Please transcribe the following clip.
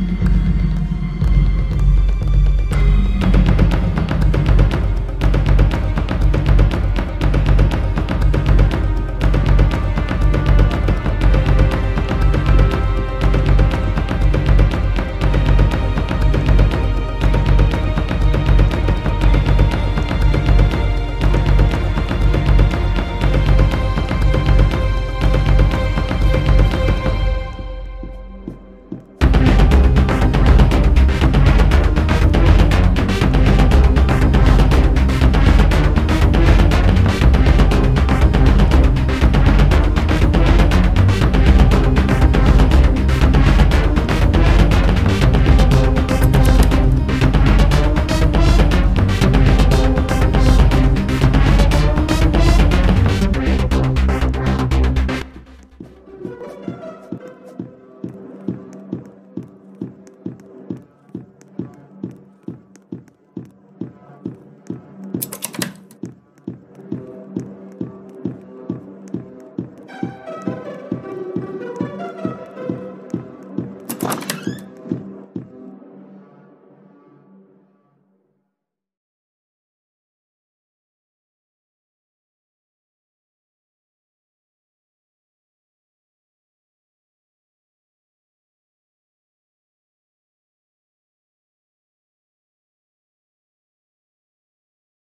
Mm-hmm.